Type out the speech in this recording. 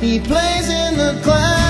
he plays in the clouds.